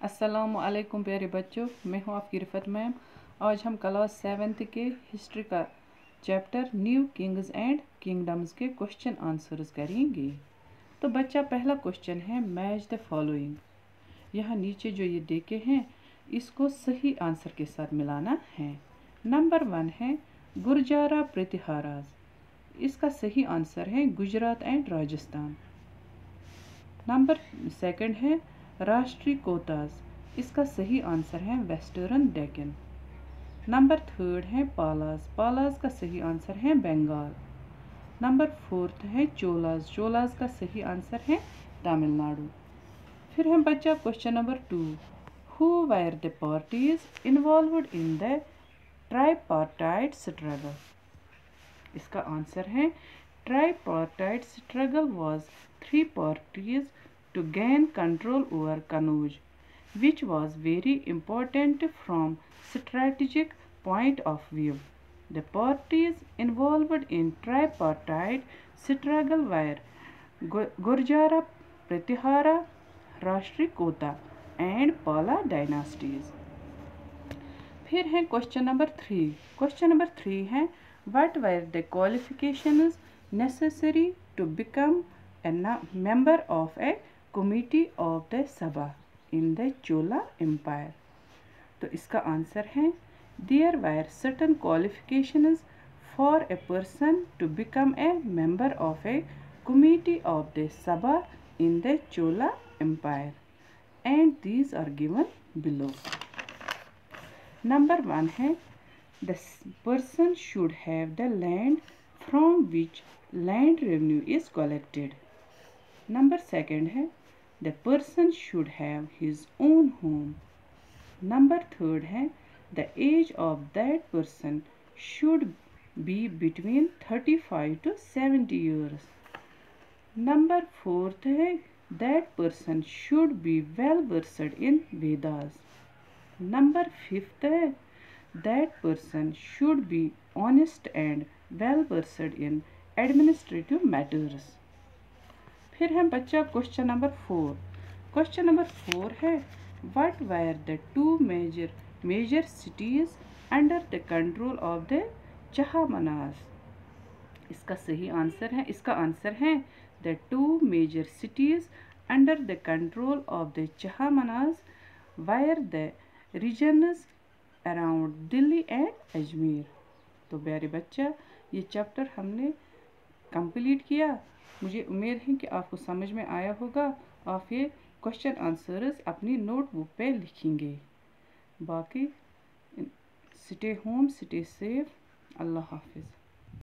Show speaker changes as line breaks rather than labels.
असलकुम प्यारे बच्चों। मैं हूँ आपकी रिफत मैम। आज हम क्लास सेवेंथ के हिस्ट्री का chapter new kings and kingdoms के क्वेश्चन आंसर्स करेंगे। तो बच्चा, पहला क्वेश्चन है मैच द फॉलोइंग यहाँ नीचे जो ये देखे हैं, इसको सही आंसर के साथ मिलाना है। नंबर वन है, गुरजारा प्रतिहाराज। इसका सही आंसर है, Gujarat and Rajasthan. Number second है राष्ट्रीय कोताज इसका सही आंसर है वेस्टर्न डेकन नंबर थर्ड है पालाज पालाज का सही आंसर है बंगाल। नंबर फोर्थ है चोलाज चोलाज का सही आंसर है तमिलनाडु। फिर है बच्चा question number two who were the parties involved in the tripartite struggle इसका आंसर है tripartite struggle was three parties to gain control over Kannauj, which was very important from strategic point of view. The parties involved in tripartite struggle were Gurjara, Pratihara, Rashtrikota and Pala dynasties. फिर है question number three question number three है what were the qualifications necessary to become a member of a committee of the sabha in the Chola empire तो इसका answer है there were certain qualification for a person to become a member of a committee of the sabha in the Chola empire and these are given below number one है the person should have the land from which land revenue is collected number second है the person should have his own home. Number third hai the age of that person should be between 35 to 70 years. Number fourth hai that person should be well versed in vedas. Number fifth hai that person should be honest and well versed in administrative matters. फिर है बच्चा question number four question number four है what were the two major major cities under the control of the Chahamanas इसका सही answer है, इसका answer है the two major cities under the control of the Chahamanas were the regions around Delhi and Ajmer तो प्यारे बच्चा, ये chapter हमने कंप्लीट किया, मुझे उम्मीद है कि आपको समझ में आया होगा। आप ये क्वेश्चन आंसर्स अपनी नोटबुक पे लिखेंगे। बाकी स्टे होम स्टे सेफ़ अल्लाह हाफिज़।